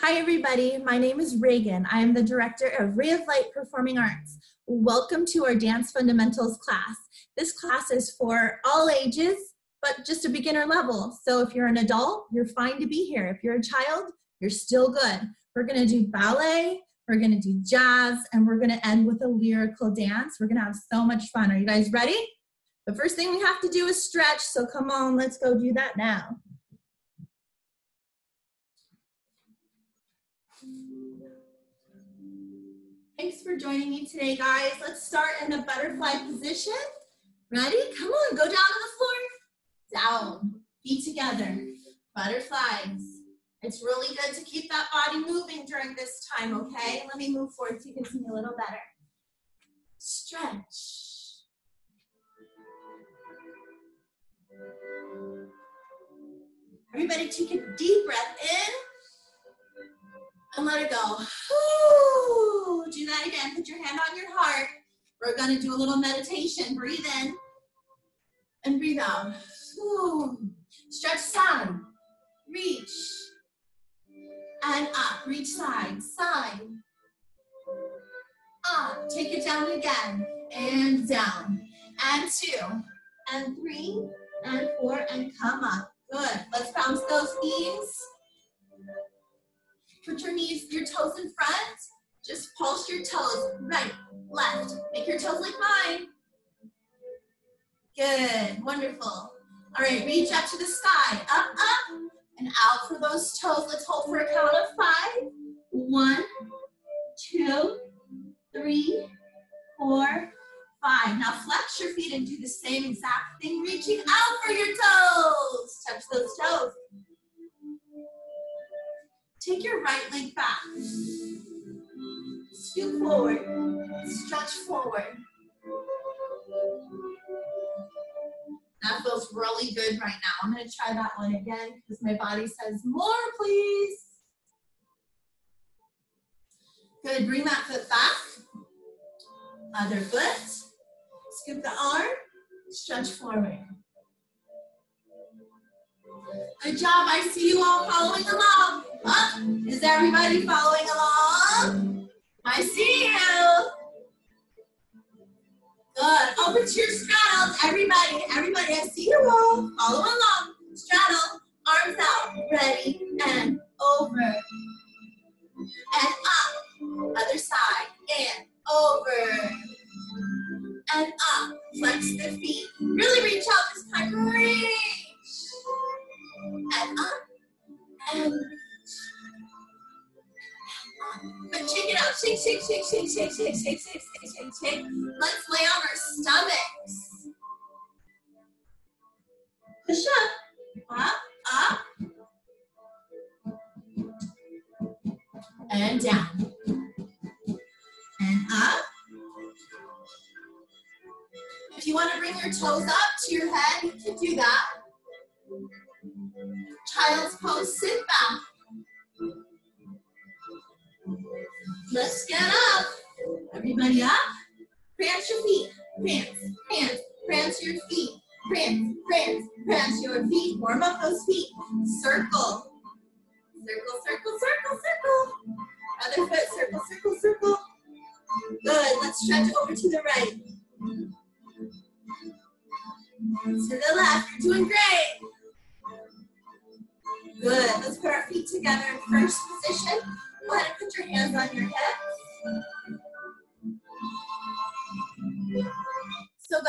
Hi, everybody. My name is Reagan. I am the director of Ray of Light Performing Arts. Welcome to our Dance Fundamentals class. This class is for all ages, but just a beginner level. So if you're an adult, you're fine to be here. If you're a child, you're still good. We're gonna do ballet, we're gonna do jazz, and we're gonna end with a lyrical dance. We're gonna have so much fun. Are you guys ready? The first thing we have to do is stretch, so come on, let's go do that now. Thanks for joining me today, guys. Let's start in the butterfly position. Ready? Come on, go down to the floor. Down, feet together, butterflies. It's really good to keep that body moving during this time, okay? Let me move forward so you can see me a little better. Stretch. Everybody take a deep breath in and let it go. Do that again. Put your hand on your heart. We're going to do a little meditation. Breathe in and breathe out. Stretch side, reach, and up. Reach side, side, up. Take it down again, and down, and two, and three, and four, and come up. Good. Let's bounce those knees. Put your knees, your toes in front. Just pulse your toes, right, left. Make your toes like mine. Good, wonderful. All right, reach up to the sky, up, up, and out for those toes. Let's hold for a count of five. One, two, three, four, five. Now flex your feet and do the same exact thing, reaching out for your toes. Touch those toes. Take your right leg back. Scoot forward. Stretch forward. That feels really good right now. I'm going to try that one again because my body says, more please. Good, bring that foot back. Other foot. Scoop the arm. Stretch forward. Good job. I see you all following along. Huh? Is everybody following along? I see you. Good. Open to your straddles. Everybody, everybody, I see you all. Follow along. Straddle. Arms out. Ready.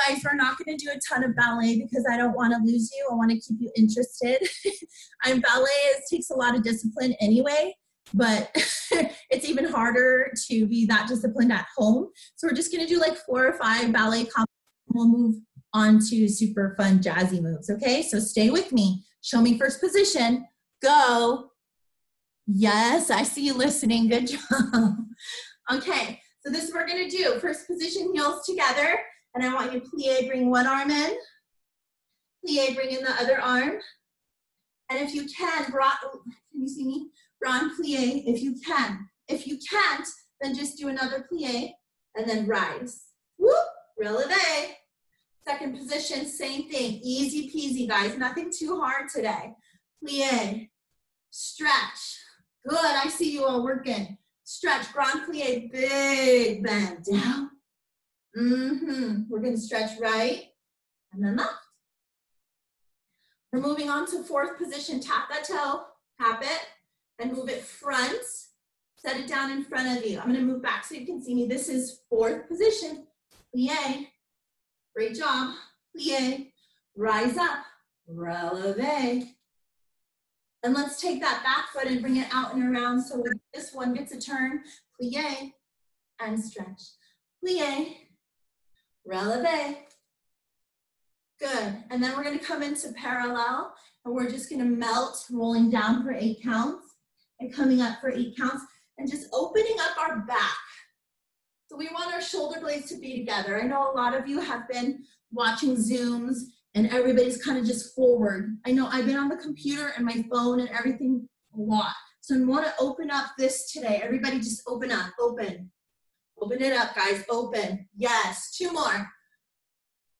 Guys, we're not going to do a ton of ballet because I don't want to lose you. I want to keep you interested. and ballet is, takes a lot of discipline anyway, but it's even harder to be that disciplined at home. So we're just going to do like four or five ballet combos. We'll move on to super fun jazzy moves, okay? So stay with me. Show me first position go. Yes, I see you listening. Good job. okay, so this we're gonna do. First position, heels together, and I want you to plie, bring one arm in. Plie, bring in the other arm. And if you can, bra, can you see me? Bras plie, if you can. If you can't, then just do another plie, and then rise. Whoop, releve. Second position, same thing. Easy peasy, guys. Nothing too hard today plie, stretch. Good, I see you all working. Stretch, grand plie, big bend down. Mm-hmm. We're gonna stretch right and then left. We're moving on to fourth position. Tap that toe, tap it, and move it front. Set it down in front of you. I'm gonna move back so you can see me. This is fourth position. Plie. Great job. Plie. Rise up. Releve. And let's take that back foot and bring it out and around so this one gets a turn. Plie and stretch. Plie. Releve. Good. And then we're going to come into parallel and we're just going to melt, rolling down for eight counts and coming up for eight counts and just opening up our back. So we want our shoulder blades to be together. I know a lot of you have been watching Zooms and everybody's kind of just forward. I know I've been on the computer and my phone and everything a lot. So I want to open up this today. Everybody just open up, open. Open it up, guys, open. Yes, two more.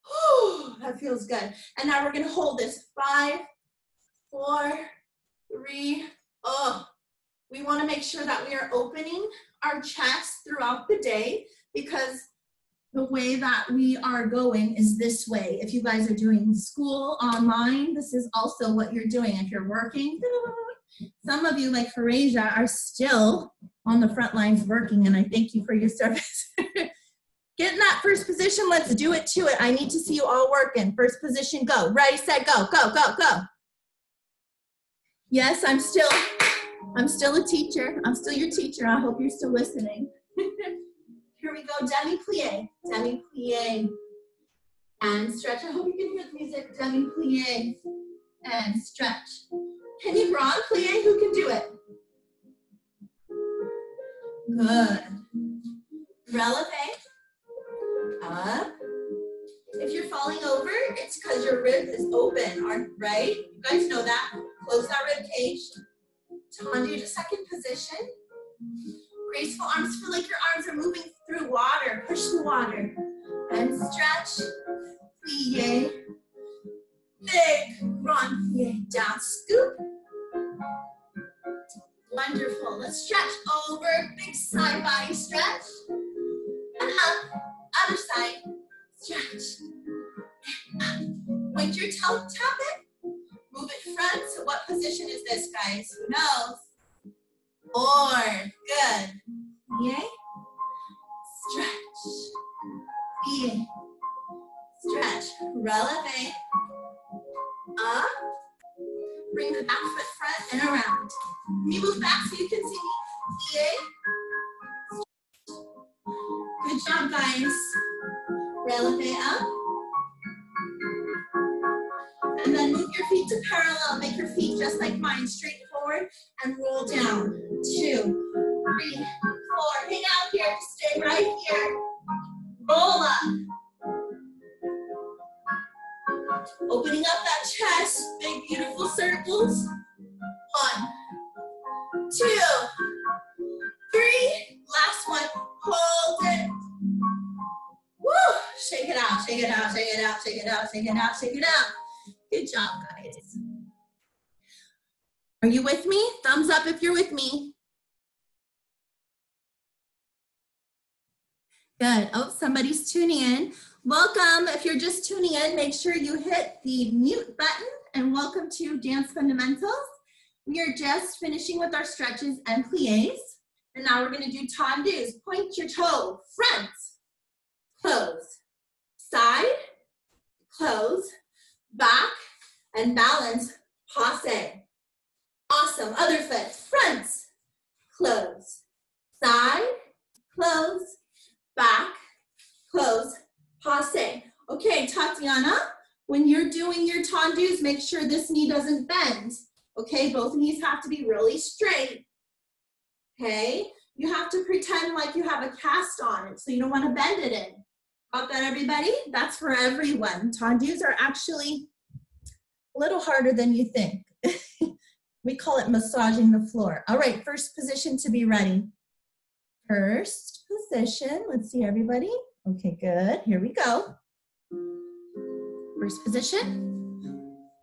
Whew, that feels good. And now we're gonna hold this. Five, four, three, oh. We wanna make sure that we are opening our chest throughout the day because the way that we are going is this way. If you guys are doing school online, this is also what you're doing. If you're working, some of you, like Harasia, are still on the front lines working, and I thank you for your service. Get in that first position. Let's do it to it. I need to see you all working. First position, go. Ready, set, go, go, go, go. Yes, I'm still, I'm still a teacher. I'm still your teacher. I hope you're still listening. Here we go, demi plie, demi plie. And stretch. I hope you can hear the music. Demi plie and stretch. Can you plie? Who can do it? Good. Releve up. If you're falling over, it's because your rib is open, right? You guys know that. Close that rib cage. Tendu to second position. Graceful arms. Feel like your arms are moving through water. Push the water. And stretch. Plie. Big run. Plie. Down. Scoop. Wonderful. Let's stretch over. Big side body stretch. And up other side, stretch. Point your toe, tap it. Move it front. So what position is this, guys? Who knows? Or, good. Yay. Stretch. Yay. Stretch. Releve. Up. Bring the back foot front and around. Move back so you can see me? Yay. Good job, guys. Releve up. And then move your feet to parallel. Make your feet just like mine, straight forward and roll down. Two, three, four. Hang out here. Stay right here. Roll up. Opening up that chest. Big, beautiful circles. One, Shake it out, shake it out, shake it out, shake it out, shake it out. Good job, guys. Are you with me? Thumbs up if you're with me. Good. Oh, somebody's tuning in. Welcome. If you're just tuning in, make sure you hit the mute button and welcome to Dance Fundamentals. We are just finishing with our stretches and plies. And now we're gonna do tendus. Point your toe, front, close, side, close, back, and balance, passe. Awesome, other foot, front, close, side, close, back, close, passe. Okay, Tatiana, when you're doing your tendus, make sure this knee doesn't bend. Okay, both knees have to be really straight okay? You have to pretend like you have a cast on it, so you don't want to bend it in. Got that, everybody? That's for everyone. Tendus are actually a little harder than you think. we call it massaging the floor. All right, first position to be ready. First position, let's see everybody. Okay, good, here we go. First position.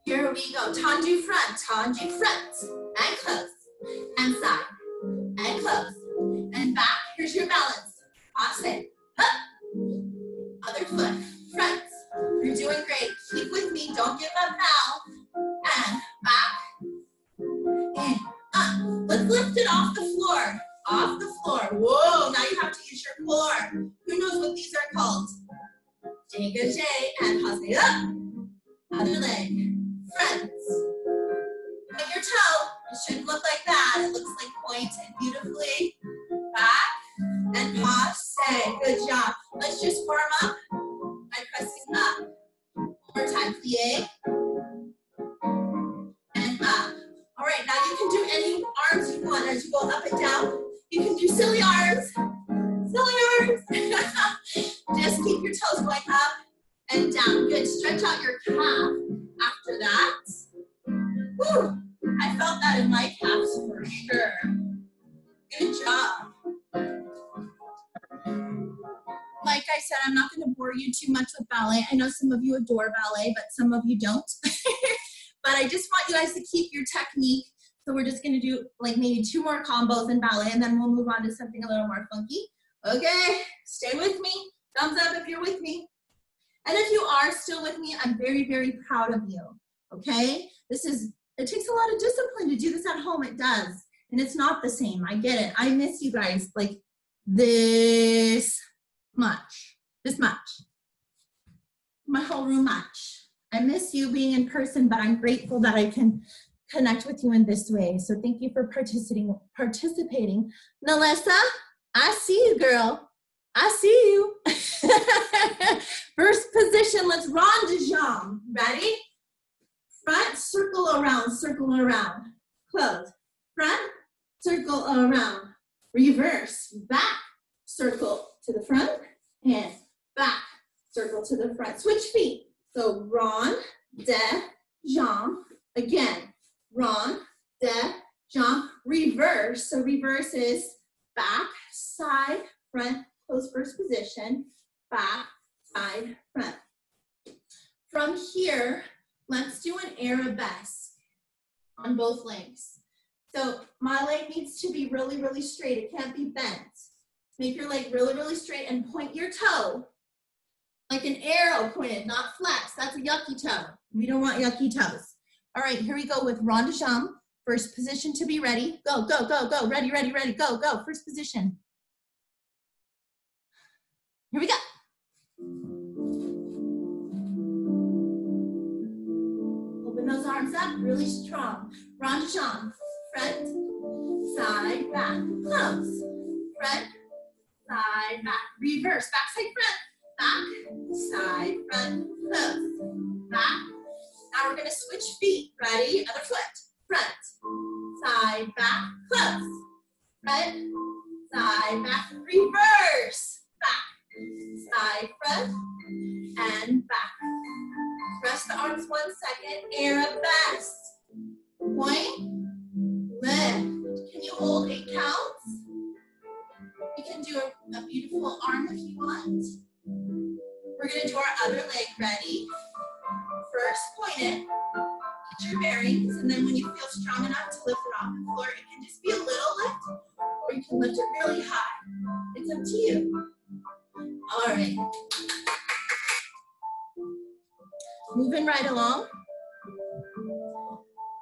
Here we go, tendu front, tendu front, and close, and side and close. And back, here's your balance. Awesome, up. Other foot, front. You're doing great. Keep with me, don't give up now. And back, and up. Let's lift it off the floor, off the floor. Whoa, now you have to use your core. Who knows what these are called? Dégagé and pass it up. Other leg, front. Point your toe. It shouldn't look like that. It looks like pointed beautifully. Back and passe. Good job. Let's just warm up by pressing up. One more time. Plie. And up. All right, now you can do any arms you want as you go up and down. You can do silly arms. Silly arms. just keep your toes going up and down. Good. Stretch out your calf after that. Woo. I felt that in my calves for sure. Good job. Like I said, I'm not going to bore you too much with ballet. I know some of you adore ballet, but some of you don't. but I just want you guys to keep your technique. So we're just going to do like maybe two more combos in ballet, and then we'll move on to something a little more funky. Okay, stay with me. Thumbs up if you're with me. And if you are still with me, I'm very, very proud of you. Okay? This is, it takes a lot of discipline to do this at home. It does. And it's not the same. I get it. I miss you guys like this much. This much. My whole room much. I miss you being in person, but I'm grateful that I can connect with you in this way. So thank you for participating. Participating. Nalessa, I see you, girl. I see you. First position, let's rond de jambe. Ready? Front, circle around, circle around. Close. Front, circle around. Reverse, back, circle to the front, and back, circle to the front. Switch feet. So Rond, de jambe. Again, Rond, de jambe. Reverse. So reverse is back, side, front, close first position, back, side, front. From here, let's do an arabesque on both legs. So my leg needs to be really, really straight. It can't be bent. Make your leg really, really straight and point your toe like an arrow pointed, not flex. That's a yucky toe. We don't want yucky toes. All right, here we go with rond de jambe. First position to be ready. Go, go, go, go. Ready, ready, ready. Go, go. First position. Here we go. Open those arms up really strong. Rond de jambe. Front, side, back. Close. Front, side, back. Reverse. Back, side, front. Back, side, front. Close. Back. Now we're to switch feet. Ready? Other foot. Front, side, back. Close. Front, side, back. Reverse. Back side front and back. Rest the arms one second. Arabesque. Point, lift. Can you hold eight counts? Can do a, a beautiful arm if you want. We're gonna do our other leg. Ready? First, point it. Get your bearings, and then when you feel strong enough to lift it off the floor, it can just be a little lift, or you can lift it really high. It's up to you. All right. Moving right along.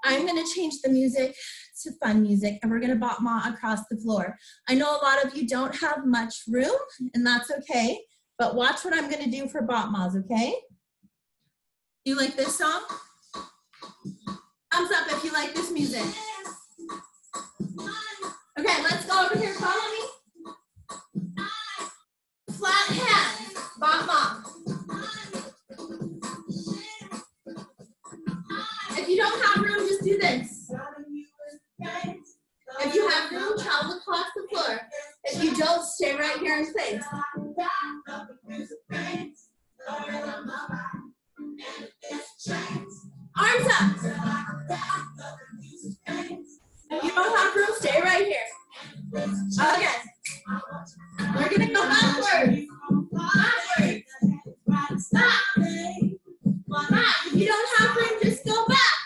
I'm going to change the music to fun music and we're going to bop ma across the floor. I know a lot of you don't have much room and that's okay, but watch what I'm going to do for bop mas, okay? You like this song? Thumbs up if you like this music. Okay, let's go over here. Follow me flat hand. Bop, bop. If you don't have room, just do this. If you have room, travel across the floor. If you don't, stay right here and place. Arms up. If you don't have room, stay right here. Okay. We're gonna go backwards. Backwards. Stop. Back. If you don't have room, just go back.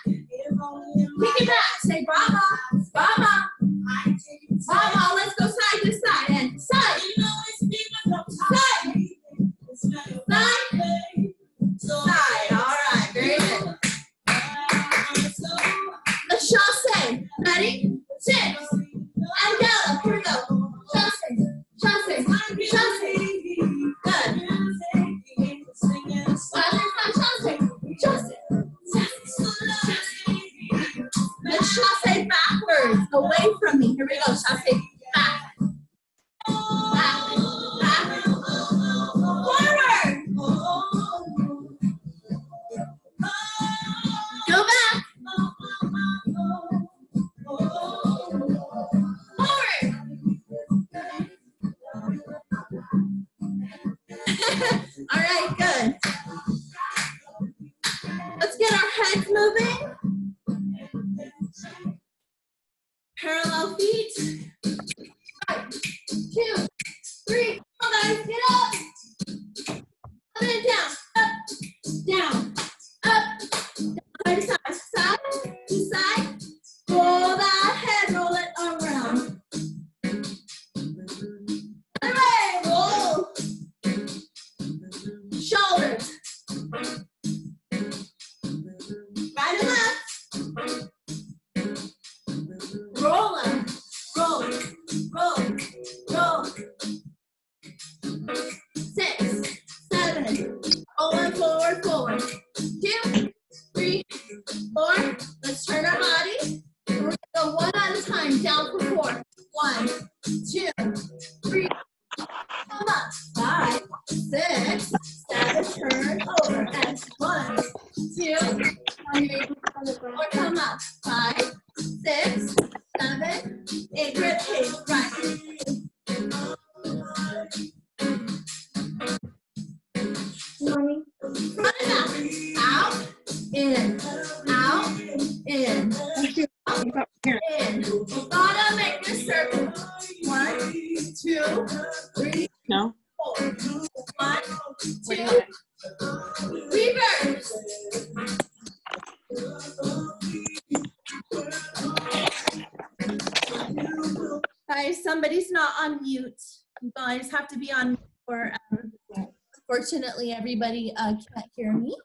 Everybody uh, can't hear me.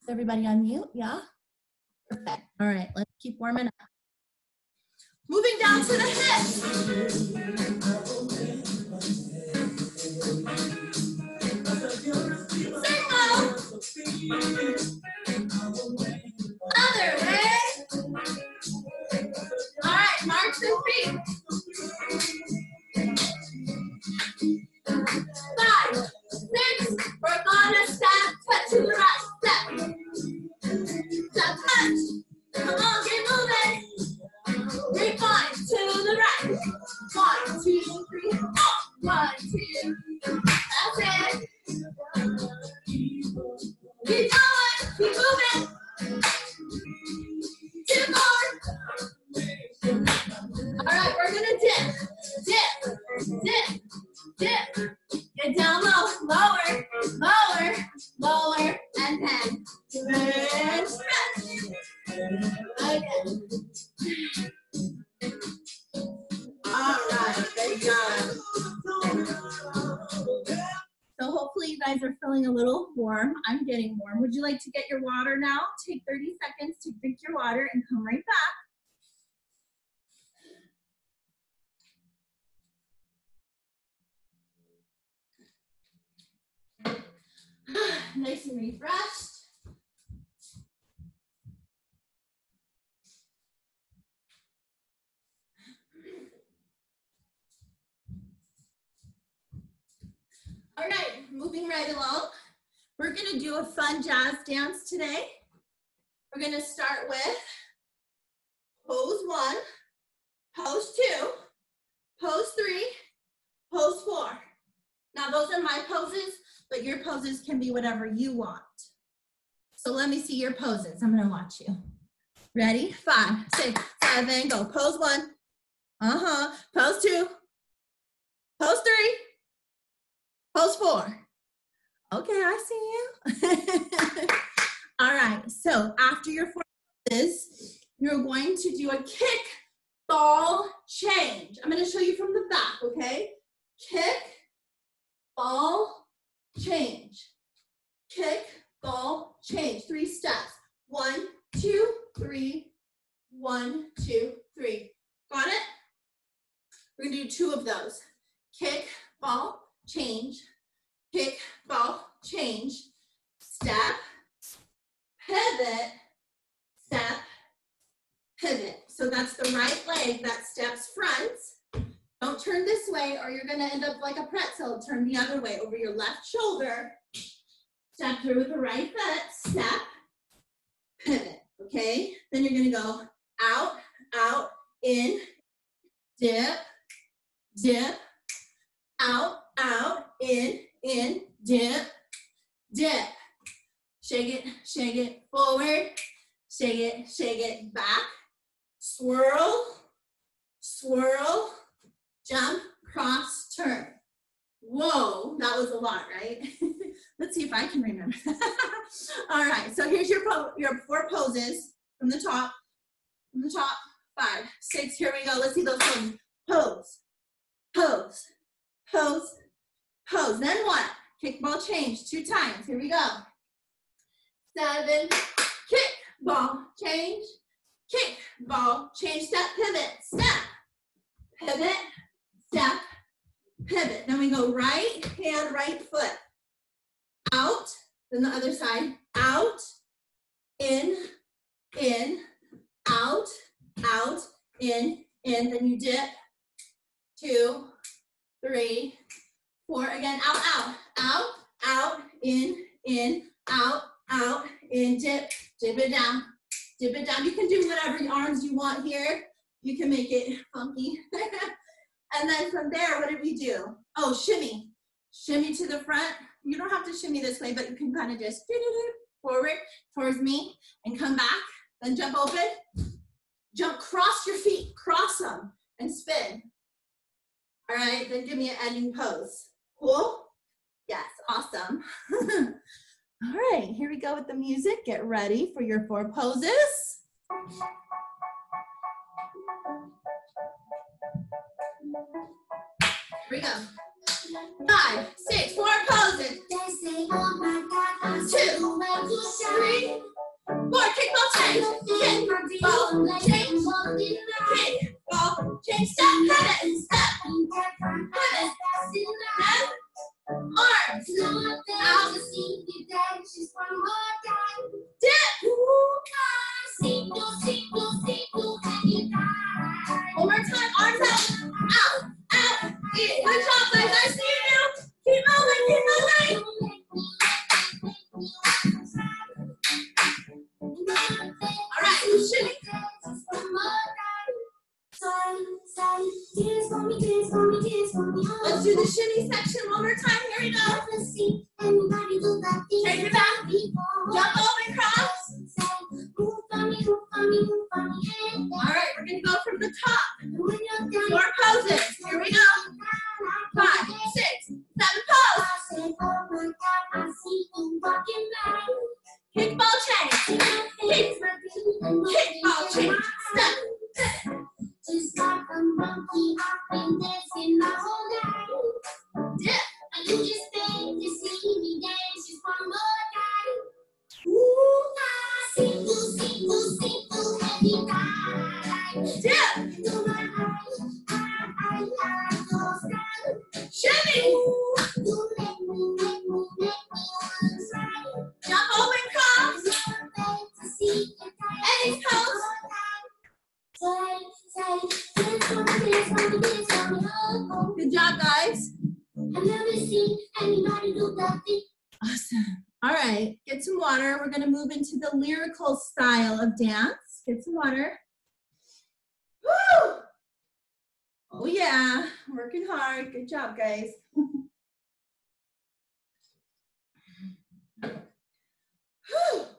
Is everybody on mute? Yeah? Perfect. All right, let's keep warming up. Moving down to the hips. Circle. Other way. All right, march the feet. Five, six, we're gonna step, to the right, step. Step, touch. Come on, moving. To the right. One, two, three, four. One, two. That's it. Keep going, keep moving. Two more. All right, we're gonna dip, dip, dip, dip. Get down low, lower, lower, lower, and then and stretch. Again. All right. So hopefully you guys are feeling a little warm. I'm getting warm. Would you like to get your water now? Take 30 seconds to drink your water and come right back. Nice and refreshed. All right, moving right along. We're gonna do a fun jazz dance today. We're gonna start with pose one, pose two, pose three, pose four. Now those are my poses, but your poses can be whatever you want. So let me see your poses. I'm gonna watch you. Ready? Five, six, seven, go. Pose one. Uh-huh. Pose two. Pose three. Pose four. Okay, I see you. All right, so after your four poses, you're going to do a kick, ball, change. I'm gonna show you from the back, okay? Kick, ball, change. Kick, ball, change. Three steps. One, two, three. One, two, three. Got it? We're gonna do two of those. Kick, ball, change. Kick, ball, change. Step, pivot, step, pivot. So that's the right leg that steps front. Turn this way or you're gonna end up like a pretzel. Turn the other way over your left shoulder. Step through with the right foot, step, pivot, okay? Then you're gonna go out, out, in, dip, dip, out, out, in, in, dip, dip. Shake it, shake it forward, shake it, shake it back, swirl, swirl, jump, cross, turn. Whoa, that was a lot, right? Let's see if I can remember. All right, so here's your, your four poses from the top, from the top, five, six, here we go. Let's see those poses. Pose, pose, pose, pose. Then what? Kickball change two times. Here we go. Seven, kick, ball, change, kick, ball, change, step, pivot, step, pivot, step, pivot. Then we go right hand, right foot, out, then the other side, out, in, in, out, out, in, in, then you dip, two, three, four, again, out, out, out, out, in, in, out, out, in, dip, dip it down, dip it down. You can do whatever arms you want here. You can make it funky. and then from there, what did we do? Oh, shimmy. Shimmy to the front. You don't have to shimmy this way, but you can kind of just forward towards me and come back. Then jump open. Jump, cross your feet, cross them, and spin. All right, then give me an ending pose. Cool? Yes, awesome. All right, here we go with the music. Get ready for your four poses. Here we go. Five, six, four poses. Two, Three, four, kickball change. Kick, ball, change. Kick, ball, change. Step, pivot, step, pivot. Then, arms, out, dip. One out, in. Good lyrical style of dance. Get some water. Woo! Oh yeah, working hard. Good job, guys.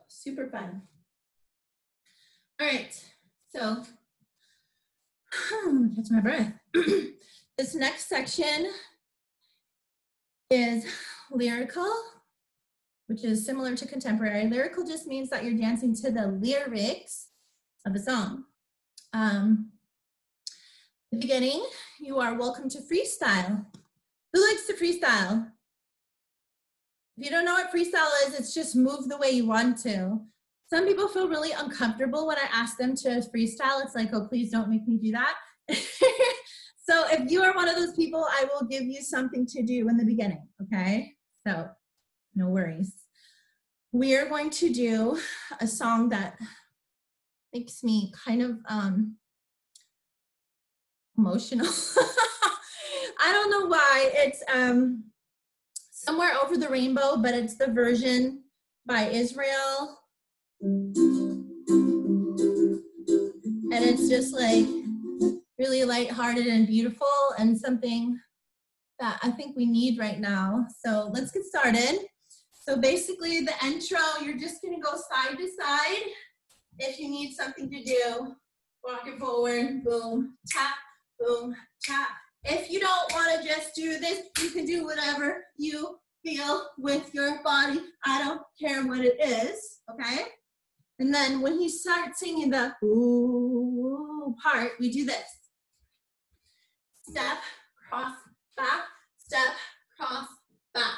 Super fun. All right, so hmm, catch my breath. this next section is lyrical, which is similar to contemporary. Lyrical just means that you're dancing to the lyrics of a song. Um, the beginning, you are welcome to freestyle. Who likes to freestyle? If you don't know what freestyle is, it's just move the way you want to. Some people feel really uncomfortable when I ask them to freestyle. It's like, oh, please don't make me do that. so if you are one of those people, I will give you something to do in the beginning, okay? So no worries. We are going to do a song that makes me kind of um, emotional. I don't know why. It's um, somewhere over the rainbow, but it's the version by Israel. And it's just like really lighthearted and beautiful and something that I think we need right now. So let's get started. So basically the intro, you're just gonna go side to side. If you need something to do, walk it forward, boom, tap, boom, tap. If you don't wanna just do this, you can do whatever you feel with your body. I don't care what it is, okay? And then when he starts singing the ooh part, we do this. Step, cross, back, step, cross, back.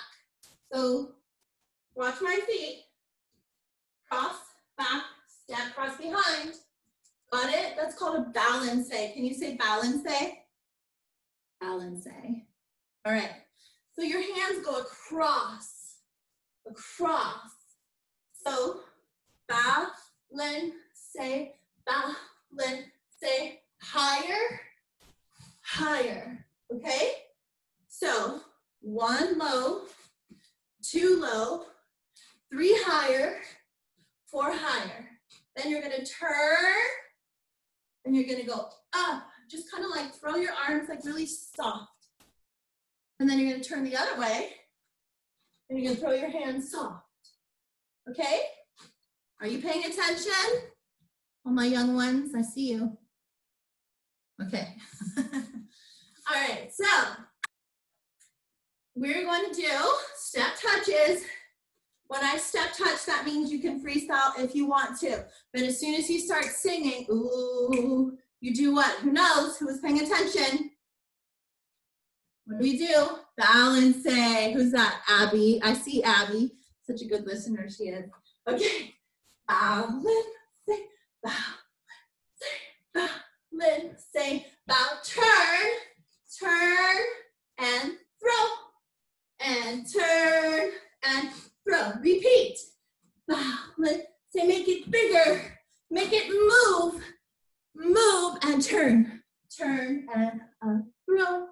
So watch my feet. Cross, back, step, cross behind. Got it? That's called a balance. Can you say balance? Balance. All right. So your hands go across, across. So balance, say balance, say higher, higher. Okay? So one low, two low, three higher, four higher. Then you're gonna turn and you're gonna go up. Just kind of like throw your arms like really soft. And then you're gonna turn the other way and you're gonna throw your hands soft. Okay? Are you paying attention? All my young ones, I see you. Okay. All right, so we're going to do step touches. When I step touch, that means you can freestyle if you want to. But as soon as you start singing, ooh, you do what? Who knows? Who is paying attention? What do we do? Balance. Say, who's that? Abby. I see Abby. Such a good listener she is. Okay. Balance. Balance. Balance. Bow. Turn. Turn. And throw. And turn. And throw. Repeat. Balance. Say make it bigger. Make it move. Move and turn. Turn and uh, throw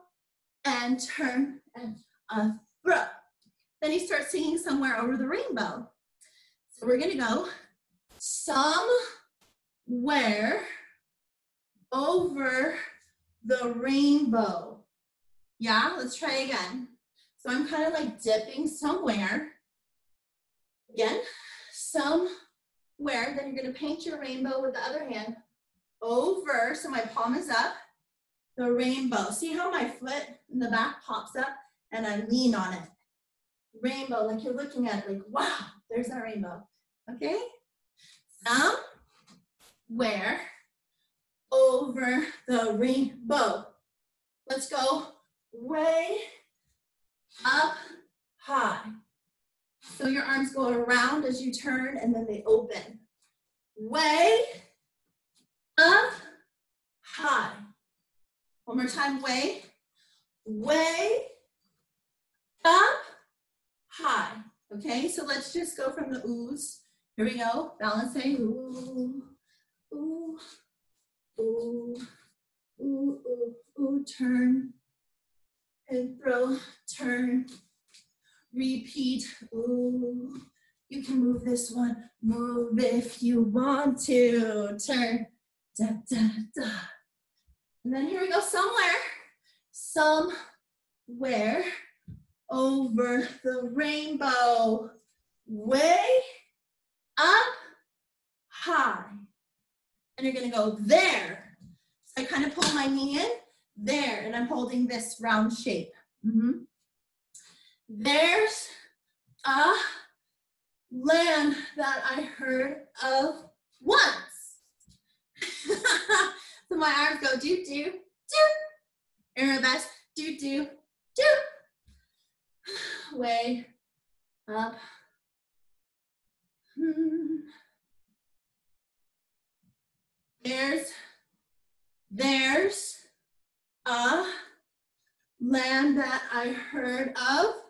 and turn and uh, throw. Then he starts singing somewhere over the rainbow. So we're gonna go somewhere over the rainbow. Yeah, let's try again. So I'm kind of like dipping somewhere. Again, somewhere. Then you're gonna paint your rainbow with the other hand over, so my palm is up the rainbow. See how my foot in the back pops up and I lean on it. Rainbow, like you're looking at it like, wow, there's our rainbow. Okay? Somewhere over the rainbow. Let's go way up high. So your arms go around as you turn and then they open. Way up high. One more time, way, way, up, high. Okay, so let's just go from the oohs. Here we go, balancing, ooh, ooh, ooh, ooh, ooh, ooh, turn, and throw, turn, repeat, ooh. You can move this one, move if you want to, turn, da, da, da. And then here we go somewhere, somewhere over the rainbow, way up high. And you're gonna go there. So I kind of pull my knee in, there, and I'm holding this round shape. Mm -hmm. There's a land that I heard of once. So my arms go do, do, do. Arabesque, do, do, do. Way up. There's, there's a land that I heard of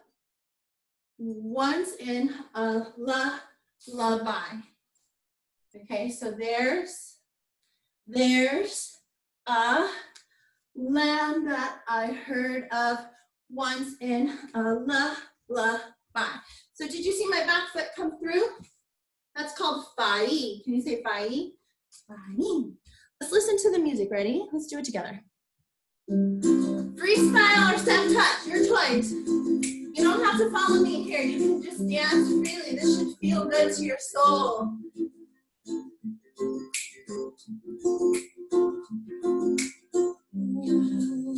once in a lullaby. Okay, so there's There's a land that I heard of once in a lullaby. So did you see my back foot come through? That's called failli. Can you say failli? Failli. Let's listen to the music. Ready? Let's do it together. Freestyle or step touch, your choice. You don't have to follow me here. You can just dance freely. This should feel good to your soul.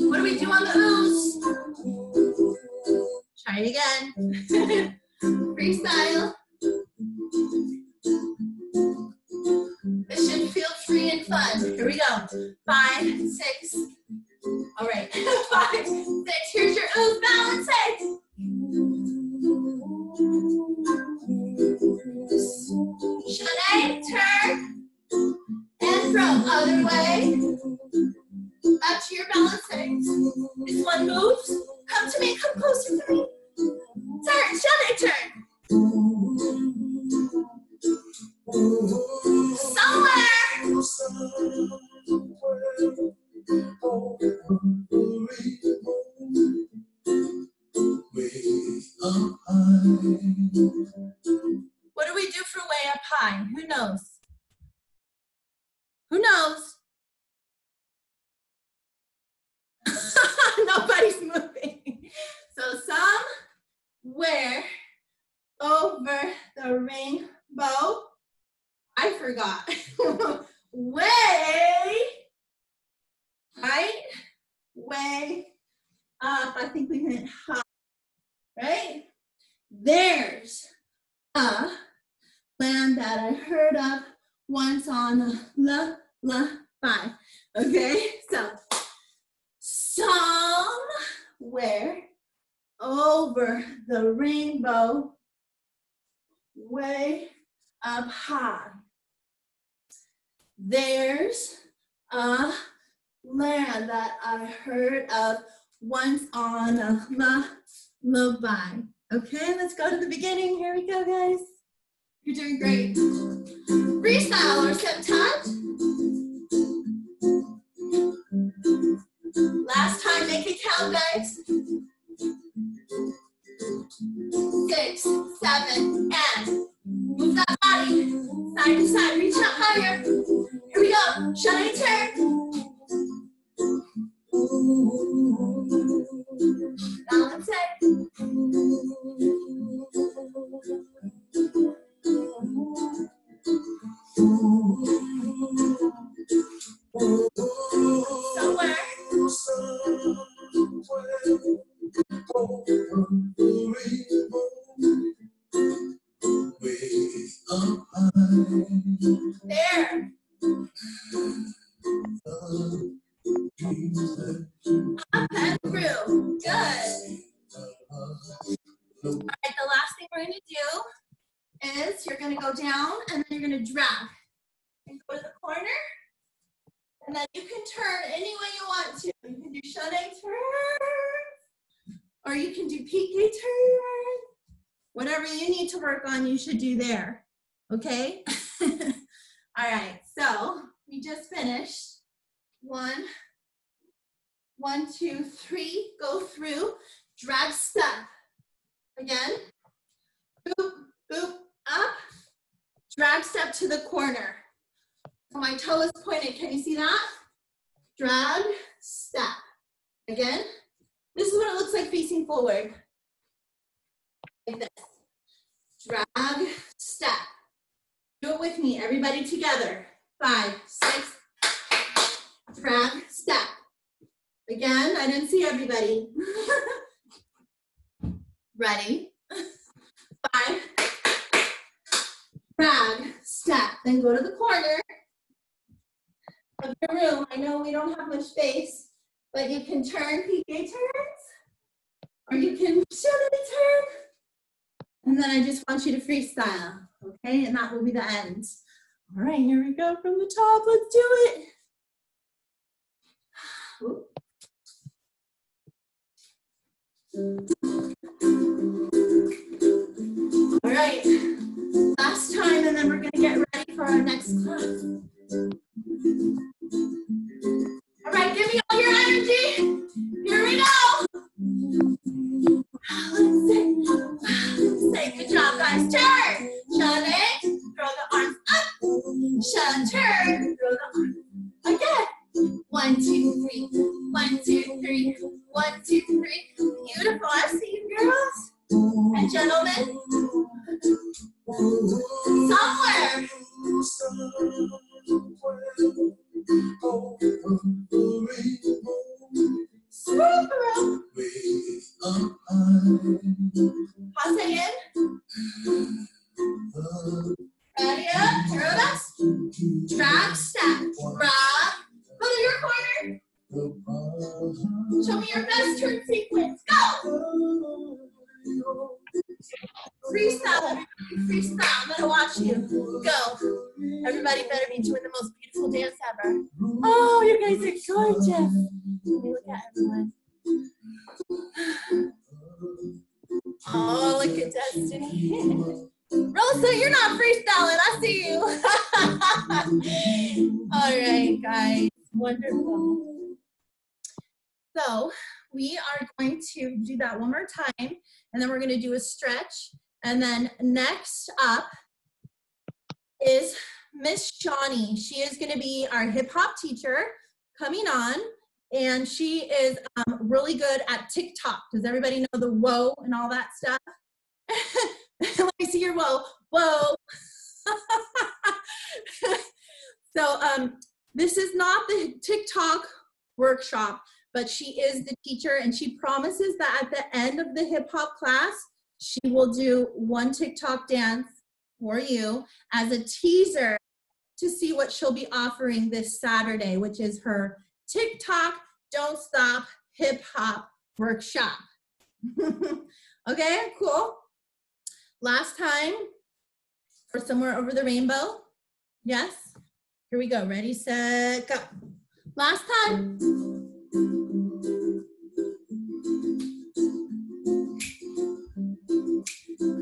What do we do on the ooze? Try it again. Freestyle. This should feel free and fun. Here we go. Five, six. All right. Five, six. Here's your ooze balance. Hey. Chaîné, turn. And from other way. Back to your balancing. This one moves. Come to me. Come closer to me. Turn. Chaîné, turn. Somewhere. What do we do for way up high? Who knows? Who knows? Nobody's moving. So somewhere over the rainbow. I forgot. way, right? Way up. I think we went high, right? There's a land that I heard of once on a la la five. Okay, so somewhere over the rainbow, way up high. There's a land that I heard of once on a lullaby. Okay, let's go to the beginning. Here we go, guys. You're doing great. Freestyle or step touch. Last time, make it count, guys. Six, seven, and move that body side to side. Reach up higher. Here we go. Chaîné turn. And go to the corner. And then you can turn any way you want to. You can do chaîné turn. Or you can do piqué turn. Whatever you need to work on, you should do there. Okay? All right, so we just finished. One, one, two, three, go through, drag step. Again, boop, boop, up, drag step to the corner. So my toe is pointed, can you see that? Drag, step. Again, this is what it looks like facing forward. Like this. Drag, step. Do it with me, everybody together. Five, six, drag, step. Again, I didn't see everybody. Ready? Five, drag, step. Then go to the corner of your room. I know we don't have much space, but you can turn piqué turns, or you can shimmy turn. And then I just want you to freestyle, okay? And that will be the end. All right, here we go from the top. Let's do it. All right, last time, and then we're gonna get ready for our next class. All right, give me all your energy. Here we go. Not freestyling. I see you. All right, guys. Wonderful. So we are going to do that one more time, and then we're going to do a stretch. And then next up is Miss Shawnee. She is going to be our hip hop teacher coming on, and she is um, really good at TikTok. Does everybody know the whoa and all that stuff? Let me see your whoa. Whoa. so um, this is not the TikTok workshop, but she is the teacher, and she promises that at the end of the hip hop class, she will do one TikTok dance for you as a teaser to see what she'll be offering this Saturday, which is her TikTok Don't Stop Hip Hop Workshop. okay, cool. Last time for Somewhere Over the Rainbow. Yes? Here we go. Ready, set, go. Last time.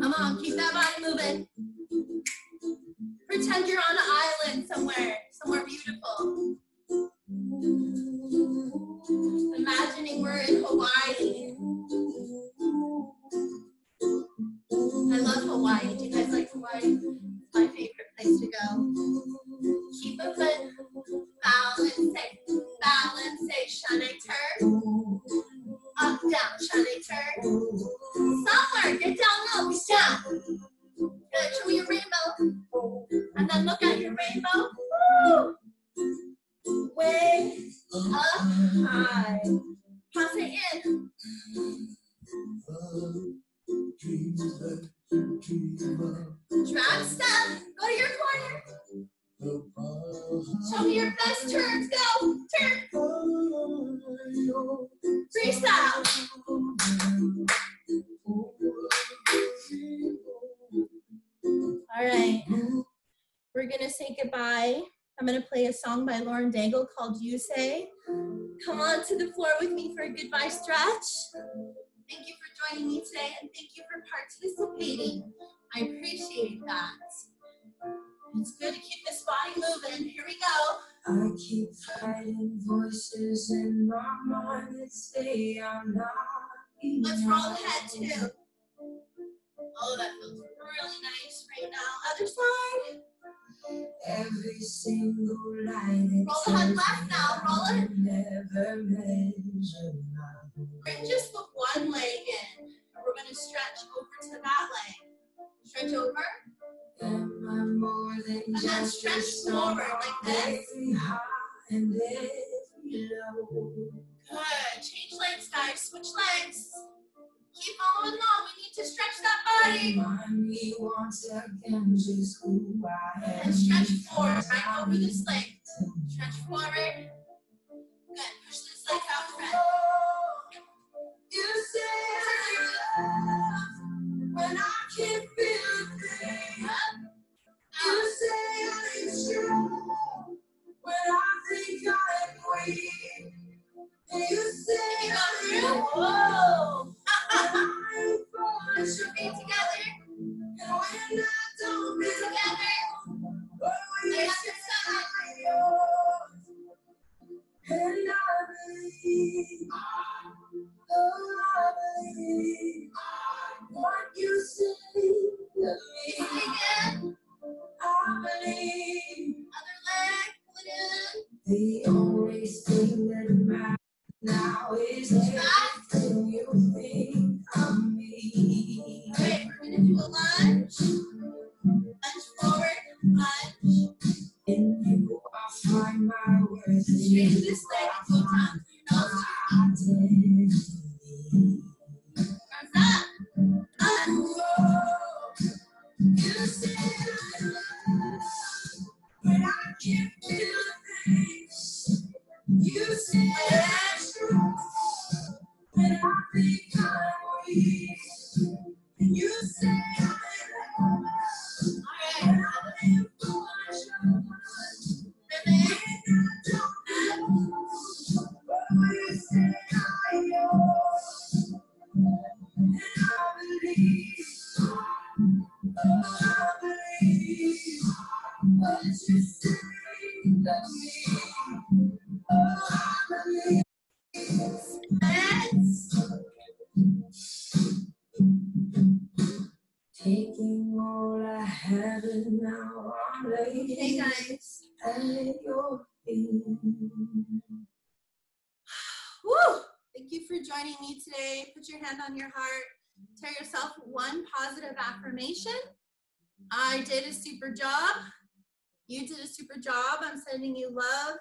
Come on, keep that body moving. Pretend you're on an island somewhere, somewhere beautiful. Song by Lauren Daigle called You Say. Come on to the floor with me for a goodbye stretch. Thank you for joining me today and thank you for participating. I appreciate that. It's good to keep this body moving. Here we go. I keep fighting voices in my mind that say I'm not Let's roll the head too. Oh, that feels really nice right now. Other side. Every single that Roll the head left now. Roll it. never measure Bring just the one leg in. And we're going to stretch over to that leg. Stretch over. Am I more than And then just stretch forward like this. every high and low? Good. Change legs, guys. Switch legs. Keep along. We need to stretch that body. Remind me once again just who I am. And stretch forward. Right over this leg. Stretch forward. Good. Push this leg out front. You say I love when I can't feel a thing. Up. You say I when I think I'm. And you say I got am through. Whoa should be together. And I don't be together. I. And I believe, oh, I believe what you say to me again. I believe. Other leg. The only thing that matters now. Joining me today. Put your hand on your heart. Tell yourself one positive affirmation. I did a super job. You did a super job. I'm sending you love,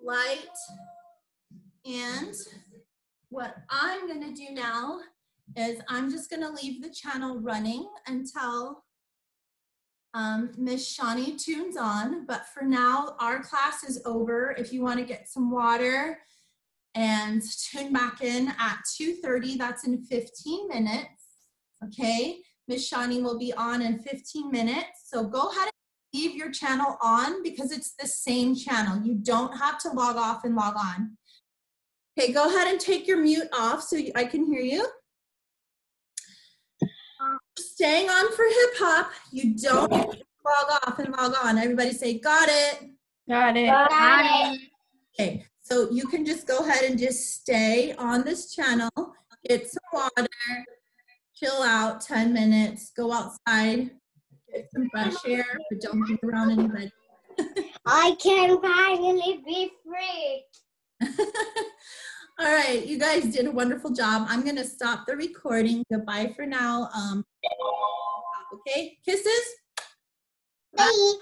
light, and what I'm going to do now is I'm just going to leave the channel running until um, Miss Shawnee tunes on. But for now, our class is over. If you want to get some water, and tune back in at 2.30 that's in 15 minutes okay? Miss Shawnee will be on in 15 minutes. So go ahead and leave your channel on because it's the same channel. You don't have to log off and log on. Okay go ahead and take your mute off so i can hear you. Um, staying on for hip hop you don't have to log off and log on. Everybody say got it. Got it. Got it. Okay, so you can just go ahead and just stay on this channel, get some water, chill out 10 minutes, go outside, get some fresh air, but don't be around anybody. I can finally be free. All right, you guys did a wonderful job. I'm gonna stop the recording. Goodbye for now. Um, okay, kisses. Bye.